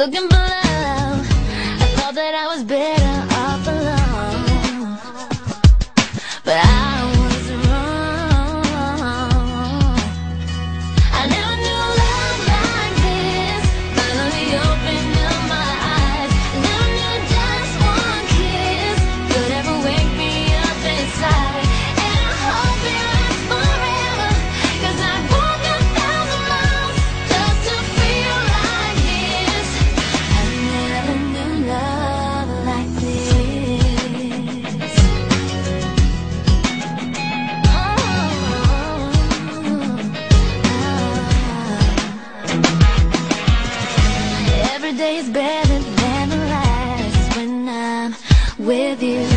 looking for love. I thought that I was better off alone, but I. better than the last. When I'm with you